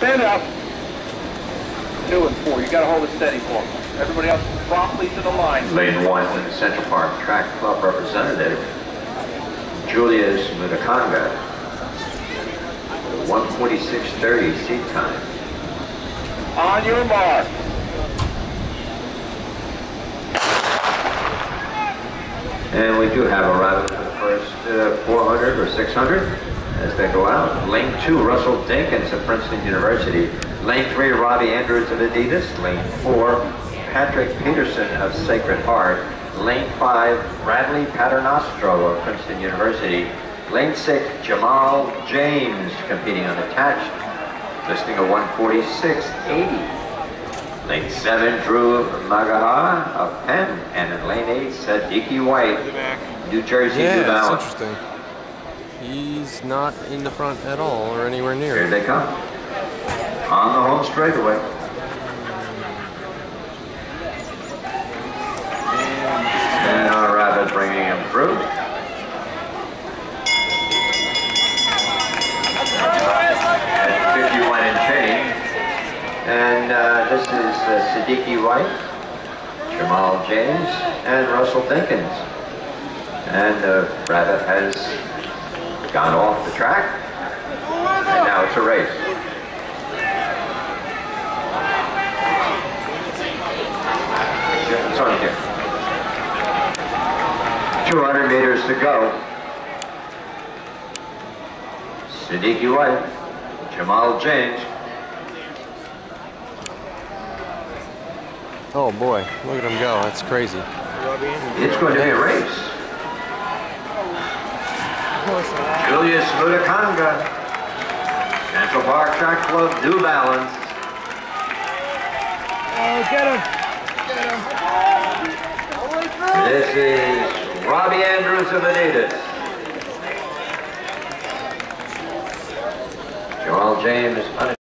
Stand up. Two and four. You got to hold it steady for them. Everybody else promptly to the line. Lane one, Central Park Track Club representative, Julius Mutakanga. 146.30 seat time. On your mark. And we do have a rabbit for the first uh, 400 or 600 as they go out. Lane 2, Russell Dinkins of Princeton University. Lane 3, Robby Andrews of Adidas. Lane 4, Patrick Peterson of Sacred Heart. Lane 5, Bradley Paternostro of Princeton University. Lane 6, Jamal James competing unattached. Listing of 146.80. Lane 7, Drew Magaha of Penn, and in lane 8, Sadiki White, New Jersey, Yeah, New that's interesting. He's not in the front at all or anywhere near Here they come. On the home straightaway. And our rabbit bringing him through. At 51 and change. And uh, this is uh, Sadiki White, Jamal James, and Russell Dinkins. And the rabbit has gone off the track. And now it's a race. Yeah, It's on here. 200 meters to go. Sadiki White, Jamal James, Oh boy, look at him go. That's crazy. It's going to be a race. Julius Mutakanga, Central Park Track Club, New Balance. Oh, get him get him This is Robby Andrews of Adidas. Joel James,